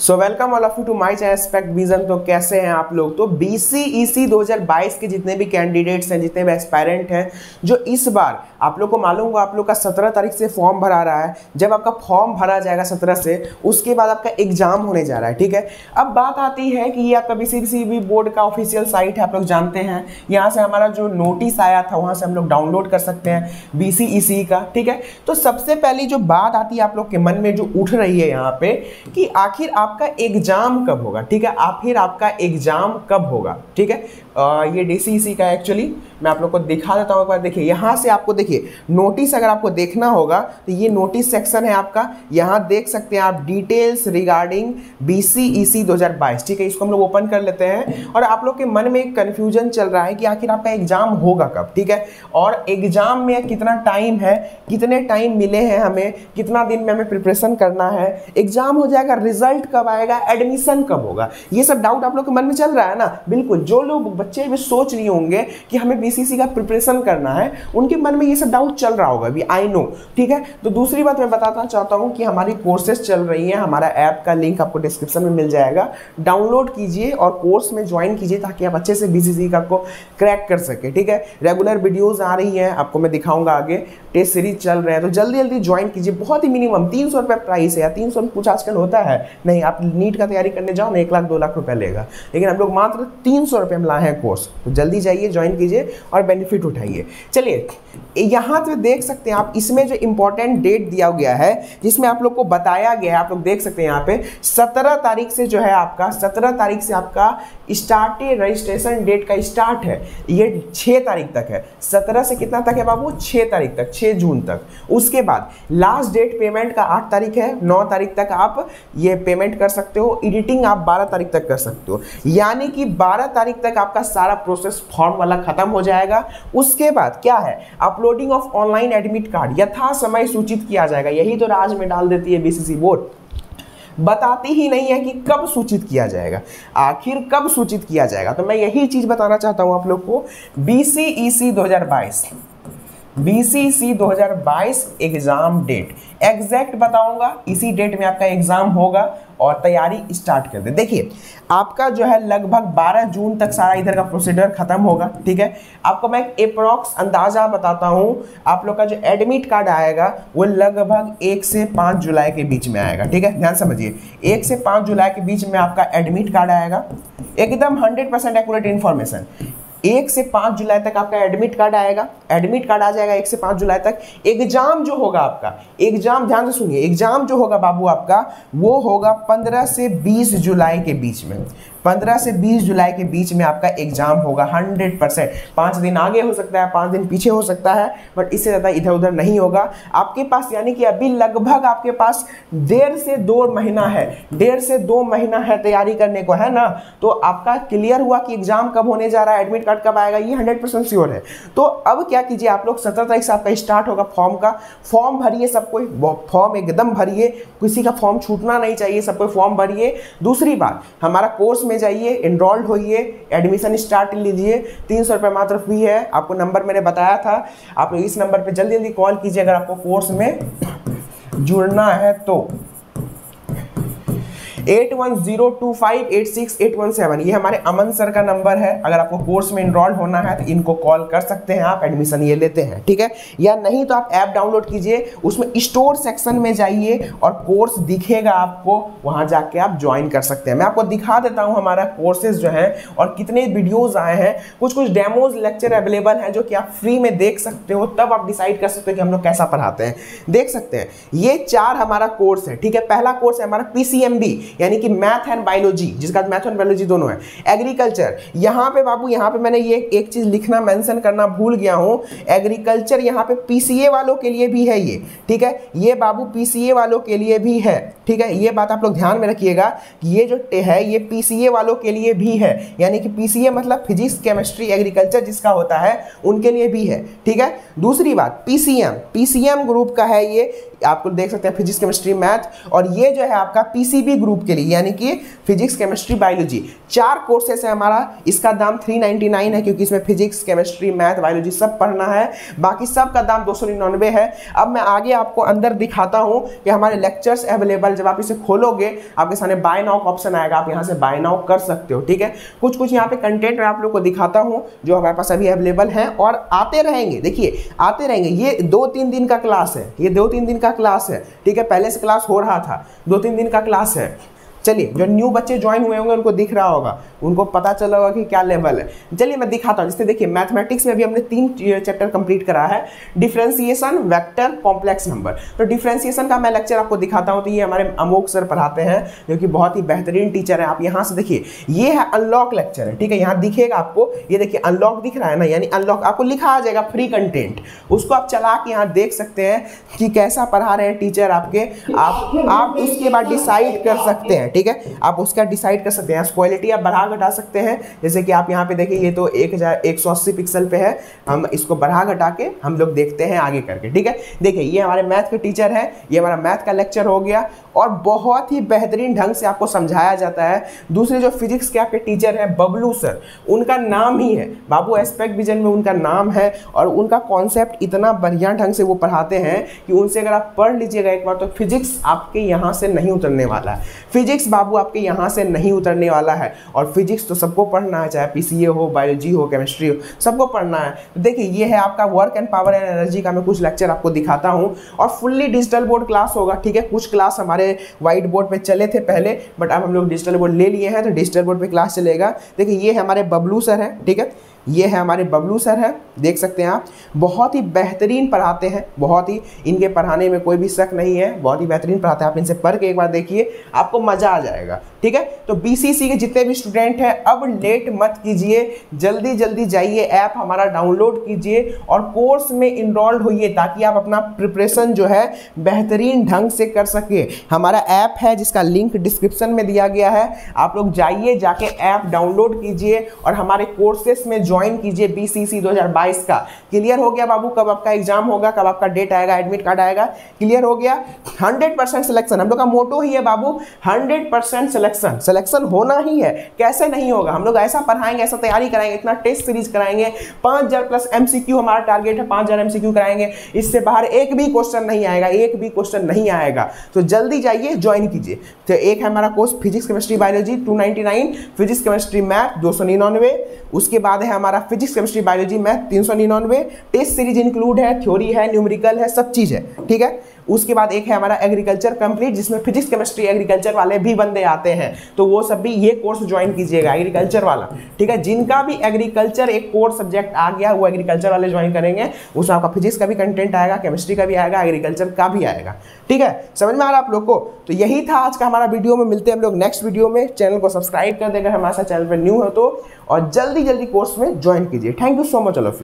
So welcome all of you to my channel spect vision तो कैसे हैं आप लोग? तो बी सी ई बीसीईसी 2022 के जितने भी कैंडिडेट्स हैं, जितने भी एस्पायरेंट हैं, जो इस बार आप लोग को मालूम होगा, आप लोग का 17 तारीख से फॉर्म भरा रहा है। जब आपका फॉर्म भरा जाएगा 17 से, उसके बाद आपका एग्ज़ाम होने जा रहा है, ठीक है? अब बात आती है कि ये आपका बी बोर्ड का ऑफिशियल साइट है, आप लोग जानते हैं। यहाँ से हमारा जो नोटिस आया था, वहाँ से हम लोग डाउनलोड कर सकते हैं बी सी सी का, ठीक है? तो सबसे पहली जो बात आती है आप लोग के मन में, जो उठ रही है यहाँ पे, कि आखिर आपका एग्ज़ाम कब होगा? ठीक है आखिर आपका एग्ज़ाम कब होगा? ठीक है? आ, ये डीसीसी का एक्चुअली मैं आप लोग को दिखा देता हूँ एक बार। देखिए यहाँ से आपको देखिए नोटिस अगर आपको देखना होगा तो ये नोटिस सेक्शन है आपका। यहाँ देख सकते हैं आप details regarding B C E C दो हज़ार बाईस। ठीक है इसको हम लोग ओपन कर लेते हैं। और आप लोग के मन में एक कन्फ्यूज़न चल रहा है कि आखिर आपका एग्ज़ाम होगा कब? ठीक है? और एग्ज़ाम में कितना टाइम है कितने टाइम मिले हैं हमें कितना दिन में हमें प्रिपरेशन करना है? एग्ज़ाम हो जाएगा रिज़ल्ट कब आएगा? एडमिशन कब होगा? ये सब डाउट आप लोग के मन में चल रहा है ना? बिल्कुल, जो लोग बच्चे भी सोच रहे होंगे कि हमें बीसीसी का प्रिपरेशन करना है, उनके मन में ये सब डाउट चल रहा होगा अभी आई नो ठीक है? तो दूसरी बात मैं बताना चाहता हूँ कि हमारी कोर्सेज चल रही हैं, हमारा ऐप का लिंक आपको डिस्क्रिप्शन में मिल जाएगा। डाउनलोड कीजिए और कोर्स में ज्वाइन कीजिए ताकि आप अच्छे से बीसीसी का को क्रैक कर सके, ठीक है? रेगुलर वीडियोज़ आ रही हैं, आपको मैं दिखाऊँगा आगे। टेस्ट सीरीज़ चल रहे हैं तो जल्दी जल्दी ज्वाइन कीजिए। बहुत ही मिनिमम तीन सौ रुपये प्राइस है या तीन सौ कुछ आजकल होता है? नहीं आप नीट का तैयारी करने जाओ ना एक लाख, दो लाख रुपए लेगा। लेकिन हम लोग मात्र तीन सौ रुपये में लाए हैं कोर्स तो जल्दी जाइए ज्वाइन कीजिए और बेनिफिट उठाइए। चलिए, यहाँ पे देख सकते हैं आप, इसमें जो इंपॉर्टेंट डेट दिया गया है, जिसमें आप लोग को बताया गया है, आप लोग देख सकते हैं यहाँ पे, सत्रह तारीख से जो है आपका, सत्रह तारीख से आपका स्टार्ट रजिस्ट्रेशन डेट का स्टार्ट है। ये छः तारीख तक है। सत्रह से कितना तक है बाबू? छः तारीख तक छः जून तक। उसके बाद लास्ट डेट पेमेंट का आठ तारीख है, नौ तारीख तक आप ये पेमेंट कर सकते हो एडिटिंग आप बारह तारीख तक कर सकते हो। यानी कि बारह तारीख तक आपका सारा प्रोसेस फॉर्म वाला खत्म हो जाएगा। उसके बाद क्या है? Uploading of online admit card यथा समय सूचित किया जाएगा। यही तो राज में डाल देती है बीसीसी बोर्ड। बताती ही नहीं है कि कब सूचित किया जाएगा। आखिर कब सूचित किया जाएगा? तो मैं यही चीज़ बताना चाहता हूँ आप लोग को। BCEC 2022 BCC 2022 exam date exact बताऊँगा, इसी डेट में आपका एग्ज़ाम होगा और तैयारी स्टार्ट कर दे. देखिए, आपका जो है लगभग 12 जून तक सारा इधर का प्रोसीडर खत्म होगा, ठीक है? आपको मैं अप्रोक्स अंदाज़ा बताता हूँ, आप लोग का जो एडमिट कार्ड आएगा, वो लगभग एक से पाँच जुलाई के बीच में आएगा, ठीक है? ध्यान समझिए, एक से पाँच जुलाई के बीच में आपका एडमिट कार्ड आएगा, एकदम हंड्रेड परसेंट एक्यूरेट इन्फॉर्मेशन एक से पाँच जुलाई तक आपका एडमिट कार्ड आएगा। एडमिट कार्ड आ जाएगा एक से पाँच जुलाई तक। एग्ज़ाम जो होगा आपका एग्ज़ाम ध्यान से सुनिए एग्ज़ाम जो होगा बाबू आपका, वो होगा पंद्रह से बीस जुलाई के बीच में। पंद्रह से बीस जुलाई के बीच में आपका एग्ज़ाम होगा हंड्रेड परसेंट पाँच दिन आगे हो सकता है, पाँच दिन पीछे हो सकता है बट इससे ज़्यादा इधर उधर नहीं होगा। आपके पास, यानी कि अभी लगभग आपके पास डेढ़ से दो महीना है, डेढ़ से दो महीना है तैयारी करने को, है ना? तो आपका क्लियर हुआ कि एग्ज़ाम कब होने जा रहा है एडमिट कार्ड कब आएगा, ये हंड्रेड परसेंट श्योर है। तो अब क्या कीजिए, आप लोग सत्रह तारीख से आपका स्टार्ट होगा फॉर्म का। फॉर्म भरिए सब कोई फॉर्म एकदम भरिए। किसी का फॉर्म छूटना नहीं चाहिए, सब कोई फॉर्म भरिए। दूसरी बात, हमारा कोर्स में जाइए इनरोल्ड होइए एडमिशन स्टार्ट लीजिए। तीन सौ रुपये मात्र फ़ी है। आपको नंबर मैंने बताया था। आप इस नंबर पर जल्दी जल्दी कॉल कीजिए अगर आपको कोर्स में जुड़ना है तो। Eight one zero two five eight six eight one seven. ये हमारे अमन सर का नंबर है। अगर आपको कोर्स में इनरोल होना है तो इनको कॉल कर सकते हैं आप एडमिशन ये लेते हैं, ठीक है? या नहीं तो आप ऐप डाउनलोड कीजिए, उसमें स्टोर सेक्शन में जाइए और कोर्स दिखेगा आपको, वहाँ जाके आप ज्वाइन कर सकते हैं। मैं आपको दिखा देता हूँ हमारा कोर्सेज जो है और कितने वीडियोज़ आए हैं। कुछ कुछ डेमोज लेक्चर अवेलेबल है जो कि आप फ्री में देख सकते हो, तब आप डिसाइड कर सकते हो कि हम लोग कैसा पढ़ाते हैं। देख सकते हैं। ये चार हमारा कोर्स है, ठीक है? पहला कोर्स है हमारा पीसीएमबी यानी कि मैथ एंड बायोलॉजी जिसका मैथ एंड बायोलॉजी दोनों है। एग्रीकल्चर यहाँ पे बाबू, यहाँ पे मैंने ये एक चीज़ लिखना मेंशन करना भूल गया हूँ। एग्रीकल्चर यहाँ पे पीसीए वालों के लिए भी है ये, ठीक है? ये बाबू पीसीए वालों के लिए भी है, ठीक है? ये बात आप लोग ध्यान में रखिएगा कि ये जो है, ये पीसीए वालों के लिए भी है। यानी कि पीसीए मतलब फिजिक्स केमिस्ट्री एग्रीकल्चर जिसका होता है, उनके लिए भी है, ठीक है? दूसरी बात पीसीएम पीसीएम ग्रुप का है ये। आपको देख सकते हैं फिजिक्स केमिस्ट्री मैथ और ये जो है आपका पीसीबी ग्रुप के लिए, यानी कि फिजिक्स केमिस्ट्री बायोलॉजी चार कोर्सेस है हमारा, इसका दाम 399 है, क्योंकि इसमें फिजिक्स केमिस्ट्री मैथ बायोलॉजी सब पढ़ना है। बाकी सब का दाम दो सौ निन्यानवे है। अब मैं आगे आपको अंदर दिखाता हूँ कि हमारे लेक्चर्स अवेलेबल जब आप इसे खोलोगे, आपके सामने बाय नाउ का ऑप्शन आएगा, आप यहाँ से बाय नाउ कर सकते हो, ठीक है? कुछ कुछ यहाँ पे कंटेंट मैं आप लोग को दिखाता हूँ, जो हमारे पास अभी अवेलेबल है, और आते रहेंगे। देखिए, आते रहेंगे। ये दो तीन दिन का क्लास है। ये दो तीन दिन का क्लास है, ठीक है? पहले से क्लास हो रहा था दो तीन दिन का क्लास है। चलिए, जो न्यू बच्चे ज्वाइन हुए होंगे, उनको दिख रहा होगा। उनको पता चला होगा कि क्या लेवल है। चलिए, मैं दिखाता हूँ। जैसे देखिए मैथमेटिक्स में भी हमने तीन चैप्टर कंप्लीट करा है। डिफ्रेंसिएशन वैक्टर कॉम्प्लेक्स नंबर तो डिफ्रेंसिएशन का मैं लेक्चर आपको दिखाता हूँ। तो ये हमारे अमोक सर पढ़ाते हैं, जो कि बहुत ही बेहतरीन टीचर है। आप यहाँ से देखिए, ये है अनलॉक लेक्चर है ठीक है, यहाँ दिखेगा आपको, ये देखिए अनलॉक दिख रहा है ना? यानी अनलॉक आपको लिखा आ जाएगा फ्री कंटेंट उसको आप चला के यहाँ देख सकते हैं कि कैसा पढ़ा रहे हैं टीचर आपके। आप आप उसके बाद डिसाइड कर सकते हैं। ठीक है? आप उसका डिसाइड कर सकते हैं। क्वालिटी आप बढ़ा घटा सकते हैं। जैसे कि आप यहाँ पे देखिए, ये तो एक हज़ार एक सौ अस्सी पिक्सल पे है। हम इसको बढ़ा घटा के हम लोग देखते हैं आगे करके, ठीक है? देखिए, ये हमारे मैथ के टीचर है। ये हमारा मैथ का लेक्चर हो गया और बहुत ही बेहतरीन ढंग से आपको समझाया जाता है। दूसरे जो फिजिक्स के आपके टीचर हैं, बबलू सर उनका नाम ही है। बाबू एस्पेक्ट विजन में उनका नाम है और उनका कॉन्सेप्ट इतना बढ़िया ढंग से वो पढ़ाते हैं कि उनसे अगर आप पढ़ लीजिएगा एक बार तो फिजिक्स आपके यहाँ से नहीं उतरने वाला है। फिजिक्स बाबू आपके यहाँ से नहीं उतरने वाला है। और फिजिक्स तो सबको पढ़ना है, चाहे पीसीए हो, बायोलॉजी हो, केमिस्ट्री हो, सबको पढ़ना है। तो देखिए, ये है आपका work and power and energy का मैं कुछ लेक्चर आपको दिखाता हूँ। और फुल्ली डिजिटल बोर्ड क्लास होगा, ठीक है? कुछ क्लास हमारे व्हाइट बोर्ड पे चले थे पहले बट अब हम लोग डिजिटल बोर्ड ले लिए हैं तो डिजिटल बोर्ड पर क्लास चलेगा। देखिए, ये हमारे बबलू सर हैं, ठीक है? ये है हमारे बबलू सर है, देख सकते हैं आप। बहुत ही बेहतरीन पढ़ाते हैं, बहुत ही इनके पढ़ाने में कोई भी शक नहीं है, बहुत ही बेहतरीन पढ़ाते हैं। आप इनसे पढ़ के एक बार देखिए, आपको मज़ा आ जाएगा। ठीक है? तो बीसीसी के जितने भी स्टूडेंट हैं, अब लेट मत कीजिए। जल्दी जल्दी जाइए ऐप हमारा डाउनलोड कीजिए और कोर्स में इनरोल्ड होइए ताकि आप अपना प्रिपरेशन जो है, बेहतरीन ढंग से कर सके। हमारा ऐप है जिसका लिंक डिस्क्रिप्शन में दिया गया है। आप लोग जाइए, जाके ऐप डाउनलोड कीजिए और हमारे कोर्सेस में ज्वाइन कीजिए बी सी सी का। क्लियर हो गया बाबू? कब आपका एग्ज़ाम होगा? कब आपका डेट आएगा? एडमिट कार्ड आएगा? क्लियर हो गया? हंड्रेड परसेंट सिलेक्शन हम लोग का मोटो ही है बाबू hundred percent selection selection selection होना ही है। कैसे नहीं होगा? हम लोग ऐसा पढ़ाएँगे, ऐसा तैयारी कराएँगे, इतना टेस्ट सीरीज़ कराएँगे। पाँच हज़ार प्लस एमसीक्यू हमारा टारगेट है, पाँच हज़ार एमसीक्यू कराएँगे। इससे बाहर एक भी क्वेश्चन नहीं आएगा, एक भी क्वेश्चन नहीं आएगा। तो जल्दी जाइए ज्वाइन कीजिए। तो एक है हमारा course physics chemistry biology two physics chemistry math दो सौ निन्यानवे। उसके बाद है हमारा फिजिक्स केमिस्ट्री बायोलॉजी मैथ तीन सौ निन्यानवे। टेस्ट सीरीज़ इंक्लूड है थ्योरी है न्यूमरिकल है, सब चीज़ है। ठीक है? उसके बाद एक है हमारा एग्रीकल्चर कंप्लीट जिसमें फिजिक्स केमिस्ट्री एग्रीकल्चर वाले भी बंदे आते हैं। तो वो सब भी ये कोर्स ज्वाइन कीजिएगा एग्रीकल्चर वाला। ठीक है? जिनका भी एग्रीकल्चर एक कोर्स सब्जेक्ट आ गया, वो एग्रीकल्चर वाले ज्वाइन करेंगे। उसमें आपका फिजिक्स का भी कंटेंट आएगा केमिस्ट्री का भी आएगा एग्रीकल्चर का भी आएगा। ठीक है? समझ में आ रहा आप लोग को? तो यही था आज का हमारा वीडियो में। मिलते हैं हम लोग नेक्स्ट वीडियो में। चैनल को सब्सक्राइब कर देगा हमारे साथ चैनल पर न्यू हो तो। और जल्दी जल्दी कोर्स में ज्वाइन कीजिए। Thank you so much all of